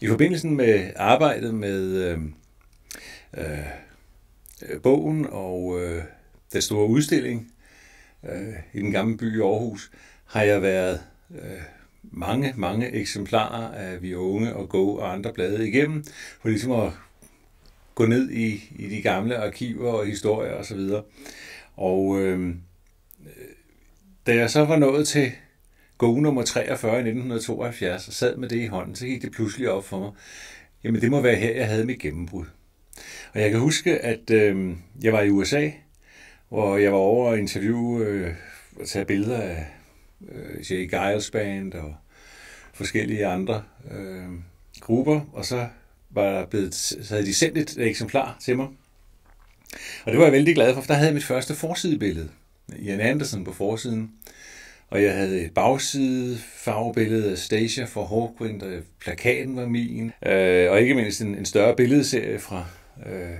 I forbindelse med arbejdet med øhm, øh, øh, bogen og øh, den store udstilling øh, i den gamle by i Aarhus, har jeg været øh, mange, mange eksemplarer af Vi Unge og Go og andre blade igennem, for ligesom at gå ned i, i de gamle arkiver og historier osv. Og, så videre. og øhm, øh, da jeg så var nået til Go nummer 43 i 1972 og sad med det i hånden, så gik det pludselig op for mig, jamen det må være her, jeg havde mit gennembrud. Og jeg kan huske, at øh, jeg var i USA, hvor jeg var over og interviewe øh, og tage billeder af øh, Jay Giles Band og forskellige andre øh, grupper, og så var der blevet, så havde de sendt et eksemplar til mig. Og det var jeg vældig glad for, for der havde jeg mit første forsidebillede. Jan Andersen på forsiden. Og jeg havde et bagside farvebillede af Stasia for Hawkwind, og plakaten var min. Øh, og ikke mindst en, en større billedserie fra øh,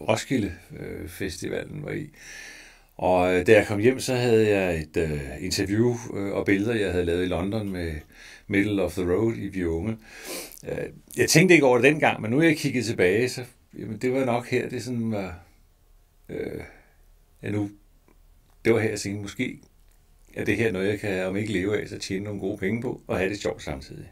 Roskilde øh, Festivalen var i. Og øh, da jeg kom hjem, så havde jeg et øh, interview øh, og billeder, jeg havde lavet i London med Middle of the Road i Bjunge. Øh, jeg tænkte ikke over det dengang, men nu er jeg kigget tilbage, så jamen, det var nok her, det sådan var... Øh, ja, nu, det var her, jeg tænkte, måske at det her noget, jeg kan, om ikke leve af, så tjene nogle gode penge på, og have det sjovt samtidig.